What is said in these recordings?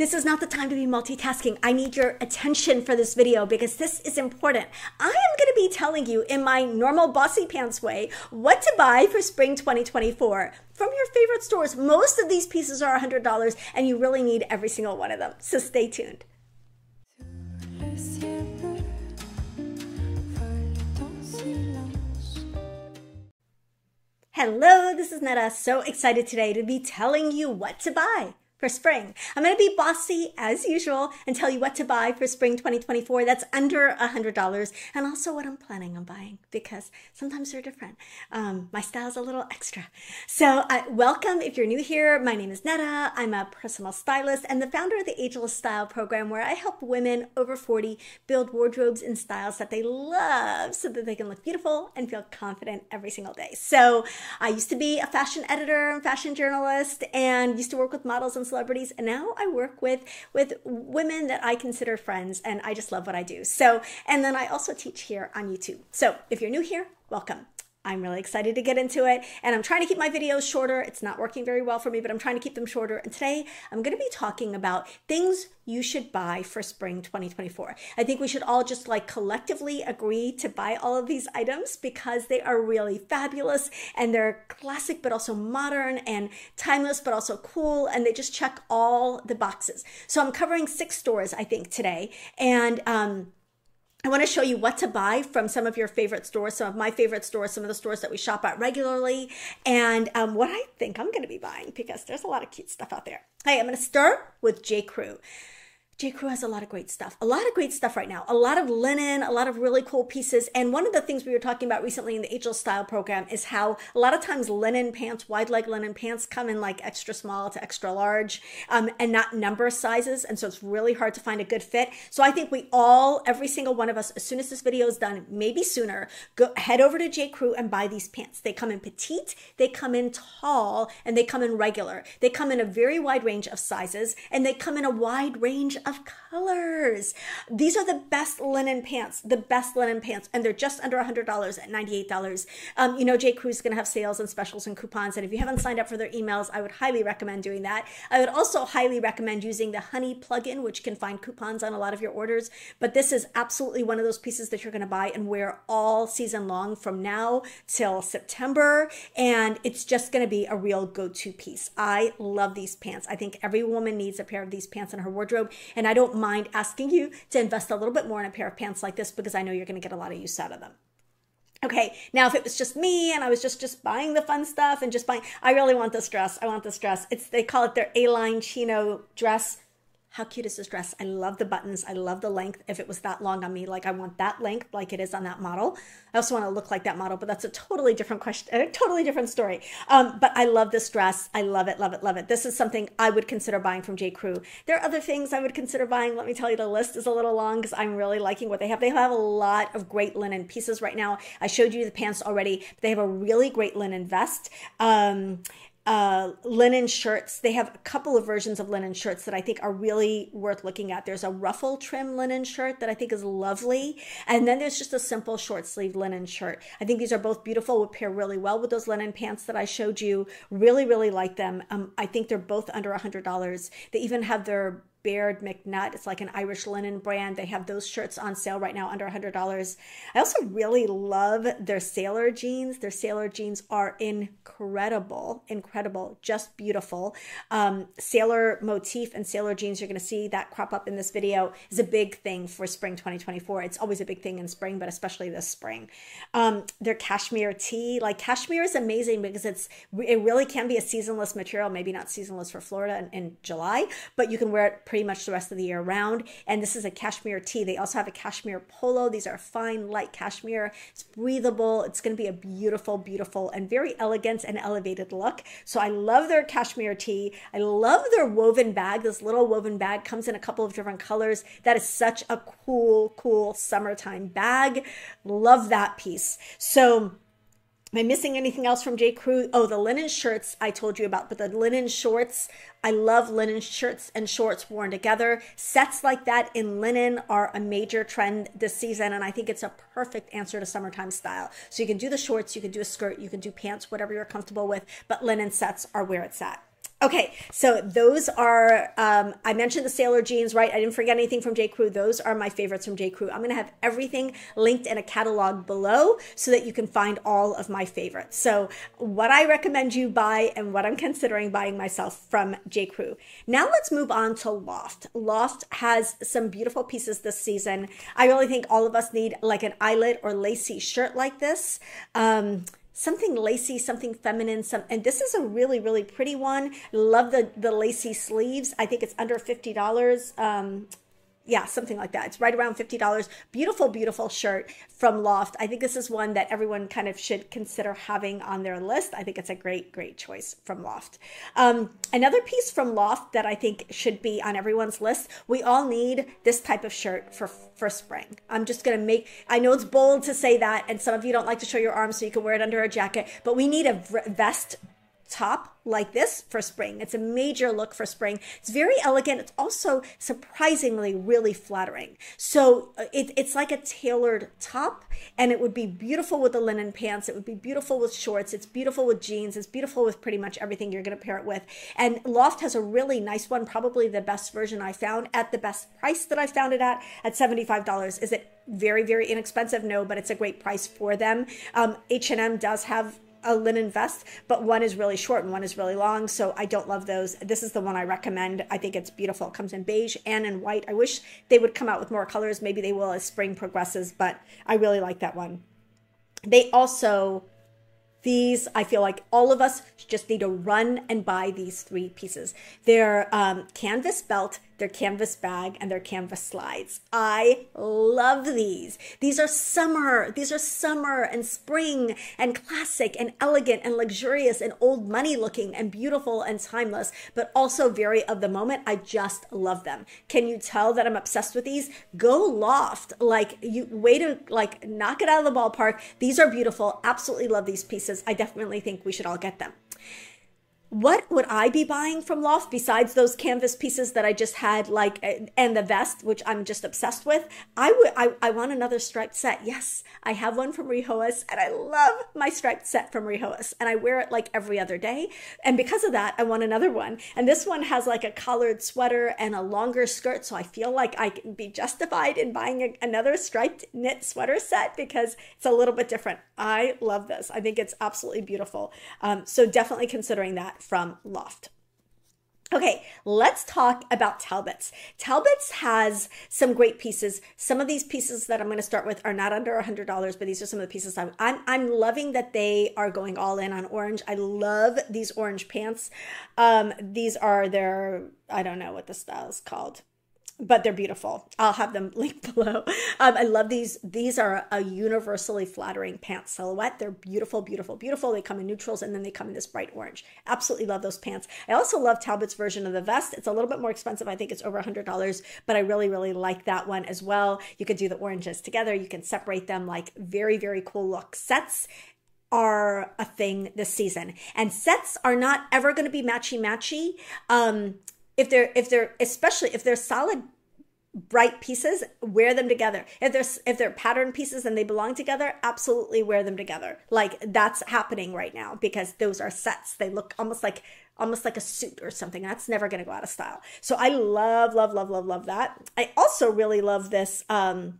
This is not the time to be multitasking. I need your attention for this video because this is important. I am going to be telling you in my normal bossy pants way what to buy for spring 2024 from your favorite stores. Most of these pieces are $100 and you really need every single one of them. So stay tuned. Hello, this is Nada. So excited today to be telling you what to buy for spring. I'm going to be bossy as usual and tell you what to buy for spring 2024 that's under $100 and also what I'm planning on buying because sometimes they're different. Um, my style's a little extra. So, uh, welcome if you're new here. My name is Nada. I'm a personal stylist and the founder of the Ageless Style program where I help women over 40 build wardrobes and styles that they love so that they can look beautiful and feel confident every single day. So, I used to be a fashion editor and fashion journalist and used to work with models and celebrities and now I work with with women that I consider friends and I just love what I do. So, and then I also teach here on YouTube. So, if you're new here, welcome. I'm really excited to get into it. And I'm trying to keep my videos shorter. It's not working very well for me, but I'm trying to keep them shorter. And today I'm going to be talking about things you should buy for spring 2024. I think we should all just like collectively agree to buy all of these items because they are really fabulous and they're classic, but also modern and timeless, but also cool. And they just check all the boxes. So I'm covering six stores, I think, today. And, um, I want to show you what to buy from some of your favorite stores, some of my favorite stores, some of the stores that we shop at regularly, and um, what I think I'm going to be buying because there's a lot of cute stuff out there. Hey, I'm going to start with J. Crew. J. Crew has a lot of great stuff. A lot of great stuff right now. A lot of linen, a lot of really cool pieces. And one of the things we were talking about recently in the Ageless Style program is how a lot of times linen pants, wide leg linen pants, come in like extra small to extra large um, and not number sizes. And so it's really hard to find a good fit. So I think we all, every single one of us, as soon as this video is done, maybe sooner, go head over to J. Crew and buy these pants. They come in petite, they come in tall, and they come in regular. They come in a very wide range of sizes and they come in a wide range of of colors. These are the best linen pants, the best linen pants, and they're just under $100 at $98. Um, you know, J. Crew's is going to have sales and specials and coupons. And if you haven't signed up for their emails, I would highly recommend doing that. I would also highly recommend using the Honey plugin, which can find coupons on a lot of your orders. But this is absolutely one of those pieces that you're going to buy and wear all season long from now till September. And it's just going to be a real go to piece. I love these pants. I think every woman needs a pair of these pants in her wardrobe. And I don't mind asking you to invest a little bit more in a pair of pants like this because I know you're going to get a lot of use out of them. Okay, now if it was just me and I was just just buying the fun stuff and just buying, I really want this dress. I want this dress. It's they call it their A-line chino dress how cute is this dress? I love the buttons. I love the length. If it was that long on me, like I want that length like it is on that model. I also want to look like that model, but that's a totally different question, a totally different story. Um, but I love this dress. I love it, love it, love it. This is something I would consider buying from J. Crew. There are other things I would consider buying. Let me tell you, the list is a little long because I'm really liking what they have. They have a lot of great linen pieces right now. I showed you the pants already. They have a really great linen vest. Um, uh, linen shirts. They have a couple of versions of linen shirts that I think are really worth looking at. There's a ruffle trim linen shirt that I think is lovely. And then there's just a simple short sleeve linen shirt. I think these are both beautiful, would pair really well with those linen pants that I showed you. Really, really like them. Um, I think they're both under a $100. They even have their Baird McNutt. It's like an Irish linen brand. They have those shirts on sale right now under $100. I also really love their sailor jeans. Their sailor jeans are incredible, incredible, just beautiful. Um, sailor motif and sailor jeans, you're going to see that crop up in this video, is a big thing for spring 2024. It's always a big thing in spring, but especially this spring. Um, their cashmere tee, like cashmere is amazing because it's it really can be a seasonless material, maybe not seasonless for Florida in, in July, but you can wear it pretty much the rest of the year round. And this is a cashmere tee. They also have a cashmere polo. These are fine, light cashmere. It's breathable. It's going to be a beautiful, beautiful, and very elegant and elevated look. So I love their cashmere tee. I love their woven bag. This little woven bag comes in a couple of different colors. That is such a cool, cool summertime bag. Love that piece. So, Am I missing anything else from J. Crew? Oh, the linen shirts I told you about, but the linen shorts, I love linen shirts and shorts worn together. Sets like that in linen are a major trend this season, and I think it's a perfect answer to summertime style. So you can do the shorts, you can do a skirt, you can do pants, whatever you're comfortable with, but linen sets are where it's at. Okay, so those are, um, I mentioned the Sailor jeans, right? I didn't forget anything from J. Crew. Those are my favorites from J. Crew. I'm going to have everything linked in a catalog below so that you can find all of my favorites. So, what I recommend you buy and what I'm considering buying myself from J. Crew. Now, let's move on to Loft. Loft has some beautiful pieces this season. I really think all of us need like an eyelet or lacy shirt like this. Um, something lacy, something feminine. Some, and this is a really, really pretty one. Love the the lacy sleeves. I think it's under fifty dollars. Um, yeah, something like that. It's right around $50. Beautiful, beautiful shirt from Loft. I think this is one that everyone kind of should consider having on their list. I think it's a great, great choice from Loft. Um, another piece from Loft that I think should be on everyone's list. We all need this type of shirt for for spring. I'm just going to make I know it's bold to say that and some of you don't like to show your arms so you can wear it under a jacket, but we need a vest top like this for spring. It's a major look for spring. It's very elegant. It's also surprisingly really flattering. So uh, it, it's like a tailored top and it would be beautiful with the linen pants. It would be beautiful with shorts. It's beautiful with jeans. It's beautiful with pretty much everything you're going to pair it with. And Loft has a really nice one, probably the best version I found at the best price that I found it at, at $75. Is it very, very inexpensive? No, but it's a great price for them. Um, H&M does have a linen vest, but one is really short and one is really long. So I don't love those. This is the one I recommend. I think it's beautiful. It comes in beige and in white. I wish they would come out with more colors. Maybe they will as spring progresses, but I really like that one. They also these i feel like all of us just need to run and buy these three pieces their um, canvas belt their canvas bag, and their canvas slides. I love these. These are summer. These are summer and spring and classic and elegant and luxurious and old money looking and beautiful and timeless, but also very of the moment. I just love them. Can you tell that I'm obsessed with these? Go loft. Like you way to like knock it out of the ballpark. These are beautiful. Absolutely love these pieces. I definitely think we should all get them what would I be buying from Loft besides those canvas pieces that I just had, like, and the vest, which I'm just obsessed with? I would, I, I want another striped set. Yes, I have one from Rehoas, and I love my striped set from Rehoas, and I wear it like every other day. And because of that, I want another one. And this one has like a collared sweater and a longer skirt, so I feel like I can be justified in buying a, another striped knit sweater set because it's a little bit different. I love this. I think it's absolutely beautiful. Um, so definitely considering that from Loft. Okay, let's talk about Talbots. Talbots has some great pieces. Some of these pieces that I'm going to start with are not under $100, but these are some of the pieces I'm, I'm, I'm loving that they are going all in on orange. I love these orange pants. Um, these are their, I don't know what the style is called but they're beautiful. I'll have them linked below. Um, I love these. These are a universally flattering pants silhouette. They're beautiful, beautiful, beautiful. They come in neutrals and then they come in this bright orange. Absolutely love those pants. I also love Talbot's version of the vest. It's a little bit more expensive. I think it's over $100, but I really, really like that one as well. You could do the oranges together. You can separate them like very, very cool look sets are a thing this season. And sets are not ever going to be matchy matchy. Um, if they're if they're especially if they're solid bright pieces wear them together. If they're if they're pattern pieces and they belong together absolutely wear them together. Like that's happening right now because those are sets. They look almost like almost like a suit or something. That's never going to go out of style. So i love love love love love that. I also really love this um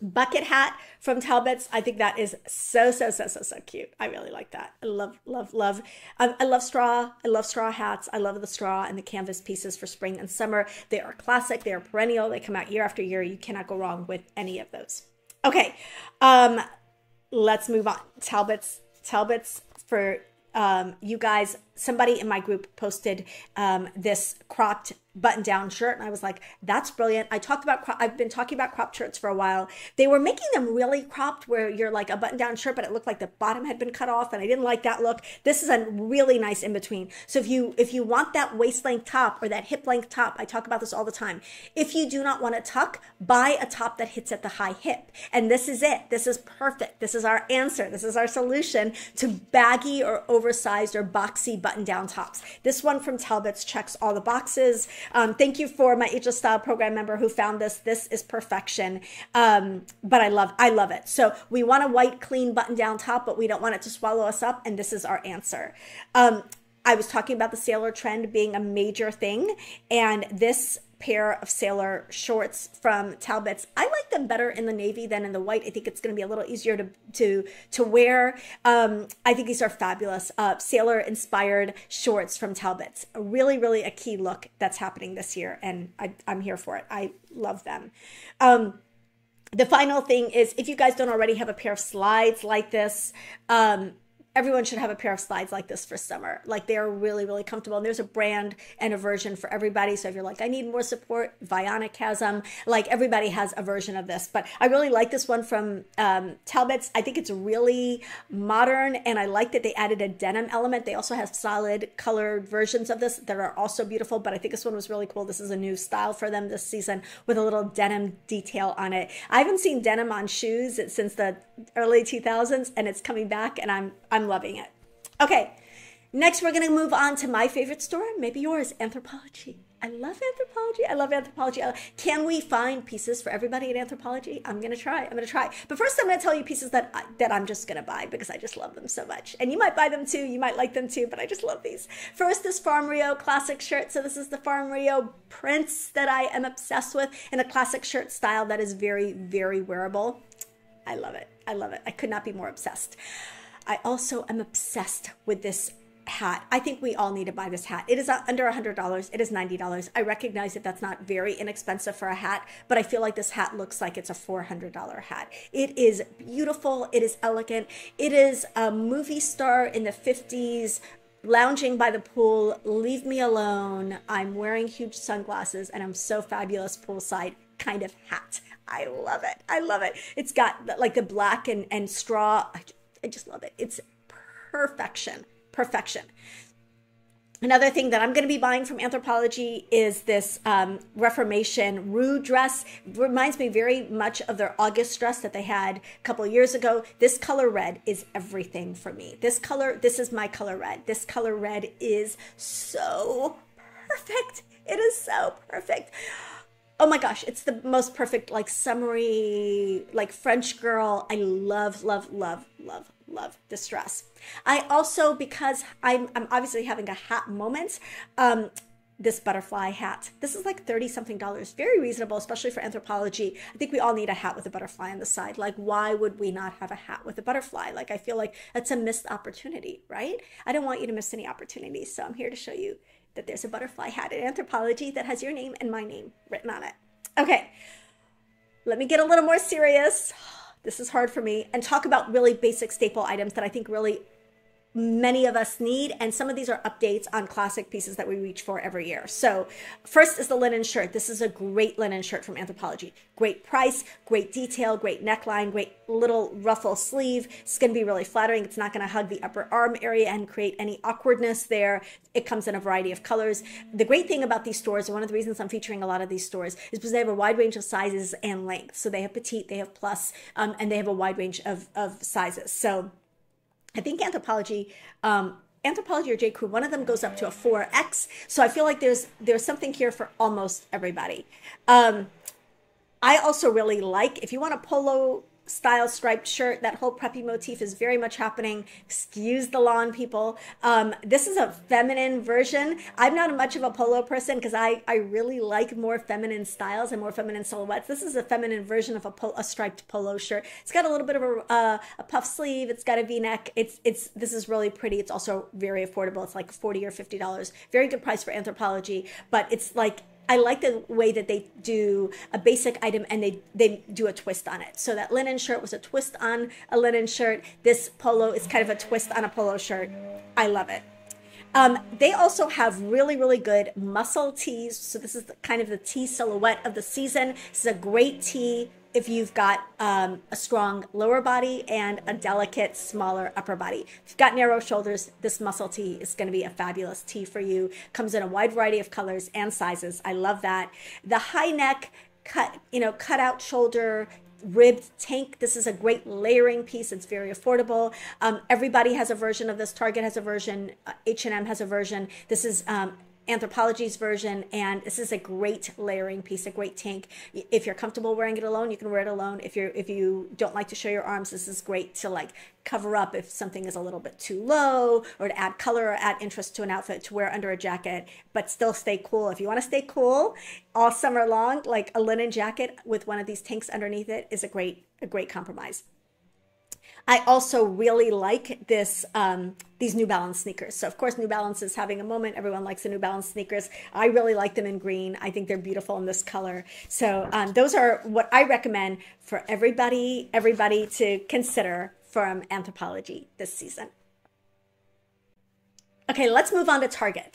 bucket hat from Talbots. I think that is so, so, so, so, so cute. I really like that. I love, love, love. Um, I love straw. I love straw hats. I love the straw and the canvas pieces for spring and summer. They are classic. They are perennial. They come out year after year. You cannot go wrong with any of those. Okay. Um, let's move on. Talbots, Talbots for um, you guys, somebody in my group posted um, this cropped button down shirt and I was like that's brilliant. I talked about I've been talking about cropped shirts for a while. They were making them really cropped where you're like a button down shirt but it looked like the bottom had been cut off and I didn't like that look. This is a really nice in between. So if you if you want that waist length top or that hip length top, I talk about this all the time. If you do not want to tuck, buy a top that hits at the high hip. And this is it. This is perfect. This is our answer. This is our solution to baggy or oversized or boxy button down tops. This one from Talbots checks all the boxes. Um, thank you for my Ageless Style program member who found this. This is perfection. Um, but I love, I love it. So we want a white, clean button down top, but we don't want it to swallow us up. And this is our answer. Um, I was talking about the sailor trend being a major thing, and this pair of sailor shorts from Talbots. I like them better in the navy than in the white. I think it's going to be a little easier to to to wear. Um, I think these are fabulous uh, sailor inspired shorts from Talbots. Really, really a key look that's happening this year, and I, am here for it. I love them. Um, the final thing is if you guys don't already have a pair of slides like this, um, everyone should have a pair of slides like this for summer. Like they are really, really comfortable. And there's a brand and a version for everybody. So if you're like, I need more support, Vionic has them. Like everybody has a version of this. But I really like this one from um, Talbots. I think it's really modern, and I like that they added a denim element. They also have solid colored versions of this that are also beautiful. But I think this one was really cool. This is a new style for them this season with a little denim detail on it. I haven't seen denim on shoes since the early 2000s, and it's coming back, and I'm I'm loving it. Okay, next we're going to move on to my favorite store, maybe yours, Anthropologie. I love Anthropologie. I love Anthropologie. Can we find pieces for everybody in Anthropologie? I'm gonna try. I'm gonna try. But first, I'm gonna tell you pieces that I, that I'm just gonna buy because I just love them so much. And you might buy them too. You might like them too. But I just love these. First, this Farm Rio classic shirt. So this is the Farm Rio prints that I am obsessed with in a classic shirt style that is very, very wearable. I love it. I love it. I could not be more obsessed. I also am obsessed with this hat. I think we all need to buy this hat. It is under $100. It is $90. I recognize that that's not very inexpensive for a hat, but I feel like this hat looks like it's a $400 hat. It is beautiful. It is elegant. It is a movie star in the 50s lounging by the pool. Leave me alone. I'm wearing huge sunglasses and I'm so fabulous poolside kind of hat. I love it. I love it. It's got like the black and, and straw. I, just love it. It's perfection. Perfection. Another thing that I'm going to be buying from Anthropologie is this um, Reformation Rue dress. Reminds me very much of their August dress that they had a couple years ago. This color red is everything for me. This color, this is my color red. This color red is so perfect. It is so perfect oh my gosh, it's the most perfect, like summery, like French girl. I love, love, love, love, love this dress. I also, because I'm, I'm obviously having a hat moment, um, this butterfly hat. This is like 30 something dollars. Very reasonable, especially for Anthropologie. I think we all need a hat with a butterfly on the side. Like, why would we not have a hat with a butterfly? Like, I feel like that's a missed opportunity, right? I don't want you to miss any opportunities. So I'm here to show you that there's a butterfly hat in Anthropologie that has your name and my name written on it. Okay, let me get a little more serious. This is hard for me and talk about really basic staple items that I think really many of us need. And some of these are updates on classic pieces that we reach for every year. So, first is the linen shirt. This is a great linen shirt from Anthropologie. Great price, great detail, great neckline, great little ruffle sleeve. It's going to be really flattering. It's not going to hug the upper arm area and create any awkwardness there. It comes in a variety of colors. The great thing about these stores, one of the reasons I'm featuring a lot of these stores, is because they have a wide range of sizes and lengths. So, they have petite, they have plus, um, and they have a wide range of, of sizes. So, I think anthropology, um, Anthropologie or J. Crew, one of them goes up to a 4X. So I feel like there's there's something here for almost everybody. Um, I also really like if you want a polo style striped shirt. That whole preppy motif is very much happening. Excuse the lawn people. Um, this is a feminine version. I'm not much of a polo person because I, I really like more feminine styles and more feminine silhouettes. This is a feminine version of a, pol- a striped polo shirt. It's got a little bit of a, uh, a puff sleeve. It's got a V-neck. It's it's this is really pretty. It's also very affordable. It's like forty or fifty dollars. Very good price for Anthropologie, but it's like I like the way that they do a basic item and they they do a twist on it. So that linen shirt was a twist on a linen shirt. This polo is kind of a twist on a polo shirt. I love it. Um, they also have really, really good muscle tees. So this is the, kind of the tee silhouette of the season. This is a great tee if you've got um, a strong lower body and a delicate, smaller upper body. If you've got narrow shoulders, this muscle tee is going to be a fabulous tee for you. Comes in a wide variety of colors and sizes. I love that. The high neck cut, you know, cut out shoulder ribbed tank. This is a great layering piece. It's very affordable. Um, everybody has a version of this. Target has a version. H&M has a version. This is um, Anthropologie's version, and this is a great layering piece, a great tank. If you're comfortable wearing it alone, you can wear it alone. If you're if you don't like to show your arms, this is great to like cover up if something is a little bit too low, or to add color or add interest to an outfit to wear under a jacket, but still stay cool. If you want to stay cool all summer long, like a linen jacket with one of these tanks underneath it is a great a great compromise. I also really like this um, these New Balance sneakers. So of course, New Balance is having a moment. Everyone likes the New Balance sneakers. I really like them in green. I think they're beautiful in this color. So um, those are what I recommend for everybody everybody to consider from Anthropologie this season. Okay, let's move on to Target.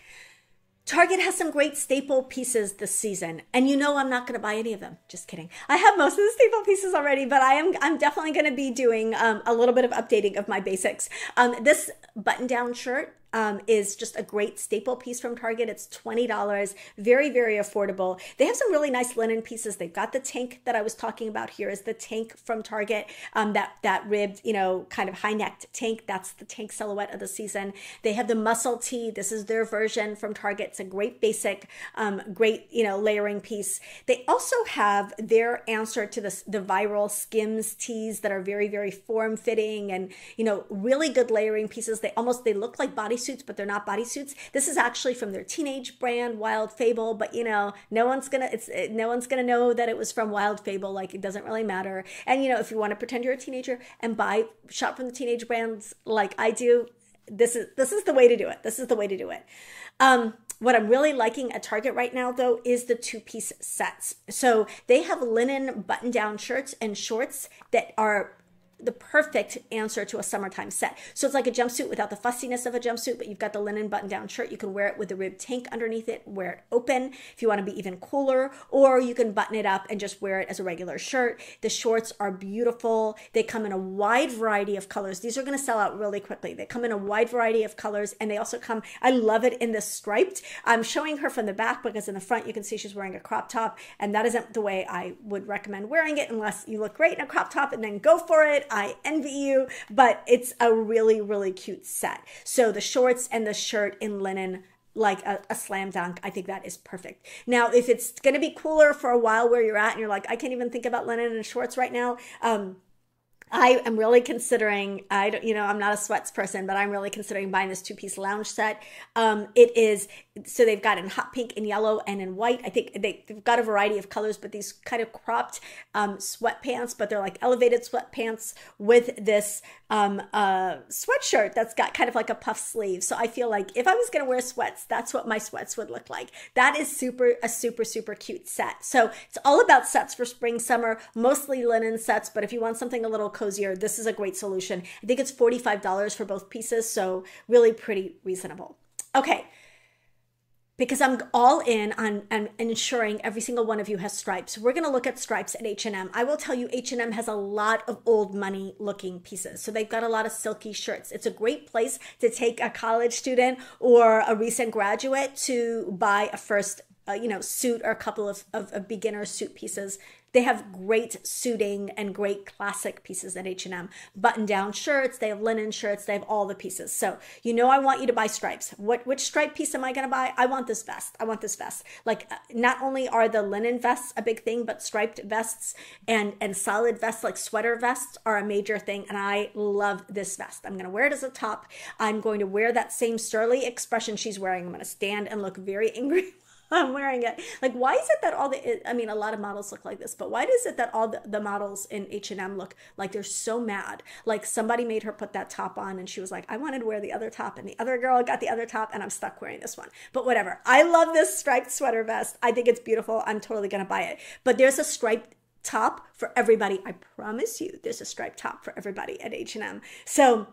Target has some great staple pieces this season, and you know I'm not going to buy any of them. Just kidding. I have most of the staple pieces already, but I am I'm definitely going to be doing um, a little bit of updating of my basics. Um, this button-down shirt um, is just a great staple piece from Target. It's $20, very, very affordable. They have some really nice linen pieces. They've got the tank that I was talking about here is the tank from Target, um, that, that ribbed, you know, kind of high necked tank. That's the tank silhouette of the season. They have the muscle tee. This is their version from Target. It's a great basic, um, great, you know, layering piece. They also have their answer to this, the viral Skims tees that are very, very form fitting and, you know, really good layering pieces. They almost, they look like body bodysuits, but they're not bodysuits. This is actually from their teenage brand, Wild Fable, but you know, no one's gonna it's no one's gonna know that it was from Wild Fable. Like it doesn't really matter. And you know, if you want to pretend you're a teenager and buy shop from the teenage brands like I do, this is this is the way to do it. This is the way to do it. Um, what I'm really liking at Target right now, though, is the two piece sets. So they have linen button down shirts and shorts that are the perfect answer to a summertime set. So it's like a jumpsuit without the fussiness of a jumpsuit, but you've got the linen button down shirt. You can wear it with the rib tank underneath it, wear it open if you want to be even cooler, or you can button it up and just wear it as a regular shirt. The shorts are beautiful. They come in a wide variety of colors. These are going to sell out really quickly. They come in a wide variety of colors and they also come, I love it in the striped. I'm showing her from the back because in the front you can see she's wearing a crop top and that isn't the way I would recommend wearing it unless you look great in a crop top and then go for it. I envy you, but it's a really, really cute set. So the shorts and the shirt in linen like a, a, slam dunk. I think that is perfect. Now, if it's going to be cooler for a while where you're at and you're like, I can't even think about linen and shorts right now, um, I am really considering. I don't, you know, I'm not a sweats person, but I'm really considering buying this two piece lounge set. Um, it is so they've got in hot pink and yellow and in white. I think they, have got a variety of colors, but these kind of cropped um, sweatpants, but they're like elevated sweatpants with this um, uh, sweatshirt that's got kind of like a puff sleeve. So I feel like if I was going to wear sweats, that's what my sweats would look like. That is super, a super, super cute set. So it's all about sets for spring, summer, mostly linen sets. But if you want something a little cozier, this is a great solution. I think it's $45 for both pieces. So really pretty reasonable. Okay because I'm all in on, on, ensuring every single one of you has stripes. We're going to look at stripes at H&M. I will tell you H&M has a lot of old money looking pieces. So they've got a lot of silky shirts. It's a great place to take a college student or a recent graduate to buy a first uh, you know suit or a couple of, of, of beginner suit pieces they have great suiting and great classic pieces at H&M. Button-down shirts, they have linen shirts, they have all the pieces. So, you know I want you to buy stripes. What which stripe piece am I going to buy? I want this vest. I want this vest. Like uh, not only are the linen vests a big thing, but striped vests and and solid vests like sweater vests are a major thing and I love this vest. I'm going to wear it as a top. I'm going to wear that same surly expression she's wearing. I'm going to stand and look very angry I'm wearing it. Like, why is it that all the, I mean, a lot of models look like this, but why is it that all the, the models in H&M look like they're so mad? Like somebody made her put that top on and she was like, I wanted to wear the other top and the other girl got the other top and I'm stuck wearing this one. But whatever. I love this striped sweater vest. I think it's beautiful. I'm totally going to buy it. But there's a striped top for everybody. I promise you there's a striped top for everybody at H&M. So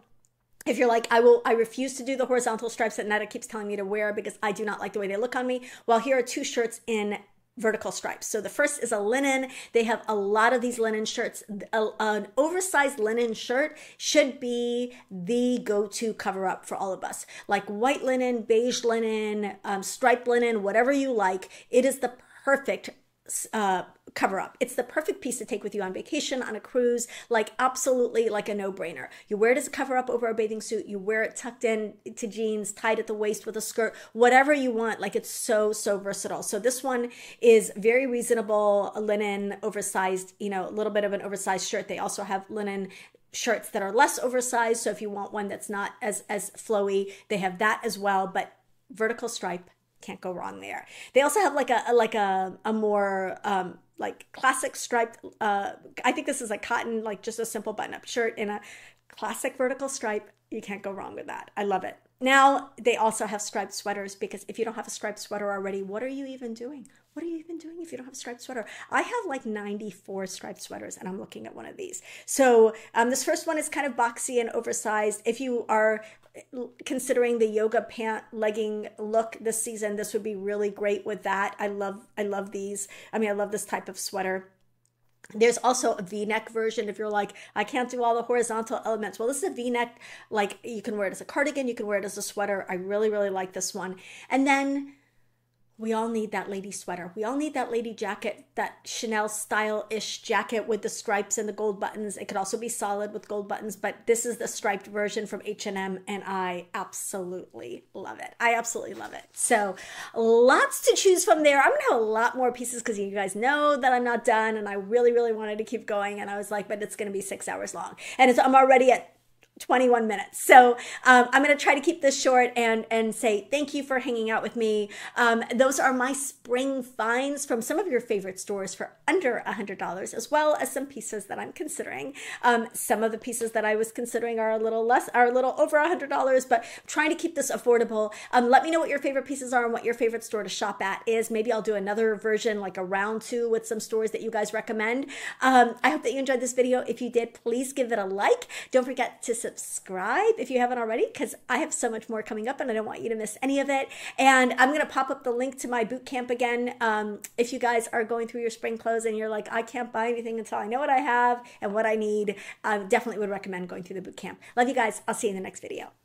if you're like, I will, I refuse to do the horizontal stripes that Nada keeps telling me to wear because I do not like the way they look on me. Well, here are two shirts in vertical stripes. So the first is a linen. They have a lot of these linen shirts. A, an oversized linen shirt should be the go-to cover up for all of us. Like white linen, beige linen, um, striped linen, whatever you like. It is the perfect uh, cover up. It's the perfect piece to take with you on vacation, on a cruise, like absolutely like a no brainer. You wear it as a cover up over a bathing suit, you wear it tucked in to jeans, tied at the waist with a skirt, whatever you want. Like it's so, so versatile. So this one is very reasonable linen, oversized, you know, a little bit of an oversized shirt. They also have linen shirts that are less oversized. So if you want one that's not as as flowy, they have that as well. But vertical stripe can't go wrong there. They also have like a, like a a more um, like classic striped. Uh, I think this is a cotton, like just a simple button up shirt in a classic vertical stripe. You can't go wrong with that. I love it. Now they also have striped sweaters because if you don't have a striped sweater already, what are you even doing? What are you even doing if you don't have a striped sweater? I have like 94 striped sweaters and I'm looking at one of these. So um, this first one is kind of boxy and oversized. If you are considering the yoga pant legging look this season, this would be really great with that. I love, I love these. I mean, I love this type of sweater. There's also a v-neck version if you're like, I can't do all the horizontal elements. Well, this is a v-neck, like you can wear it as a cardigan, you can wear it as a sweater. I really, really like this one. And then we all need that lady sweater. We all need that lady jacket, that Chanel style ish jacket with the stripes and the gold buttons. It could also be solid with gold buttons, but this is the striped version from H&M and I absolutely love it. I absolutely love it. So lots to choose from there. I'm going to have a lot more pieces because you guys know that I'm not done and I really, really wanted to keep going. And I was like, but it's going to be six hours long. And I'm already at 21 minutes. So um, I'm going to try to keep this short and and say thank you for hanging out with me. Um, those are my spring finds from some of your favorite stores for under a $100, as well as some pieces that I'm considering. Um, some of the pieces that I was considering are a little less, are a little over $100, but trying to keep this affordable. Um, let me know what your favorite pieces are and what your favorite store to shop at is. Maybe I'll do another version, like a round two with some stores that you guys recommend. Um, I hope that you enjoyed this video. If you did, please give it a like. Don't forget to subscribe if you haven't already, because I have so much more coming up and I don't want you to miss any of it. And I'm going to pop up the link to my boot camp again. Um, if you guys are going through your spring clothes and you're like, I can't buy anything until I know what I have and what I need, I definitely would recommend going through the boot camp. Love you guys. I'll see you in the next video.